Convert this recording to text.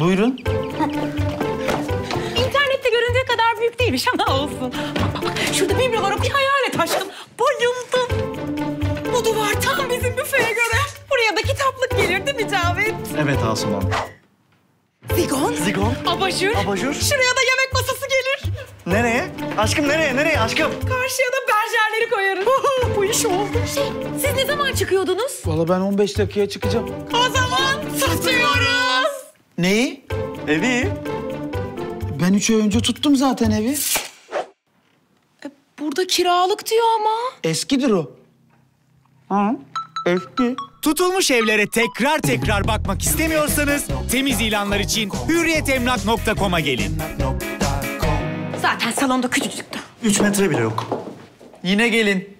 Buyurun. İnternette göründüğü kadar büyük değilmiş ama olsun. Bak, bak, Şurada bibloları bir hayal et aşkım. Bayıldım. Bu duvar tam bizim büfeye göre. Buraya da kitaplık gelir değil mi Cavit? Evet Asuman. Zigon. Zigon. Abajur. Abajur. Şuraya da yemek masası gelir. Nereye? Aşkım nereye? Nereye aşkım? Karşıya da berjerleri koyarız. Bu iş oldu. Şey, siz ne zaman çıkıyordunuz? Valla ben 15 dakikaya çıkacağım. O zaman satıyoruz. Neyi? Evi. Ben üç ay önce tuttum zaten evi. Burada kiralık diyor ama. Eskidir o. Ha, eski. Tutulmuş evlere tekrar tekrar bakmak istemiyorsanız temiz ilanlar için hürriyetemlak.com'a gelin. Zaten salonda küçücüktü. Üç metre bile yok. Yine gelin.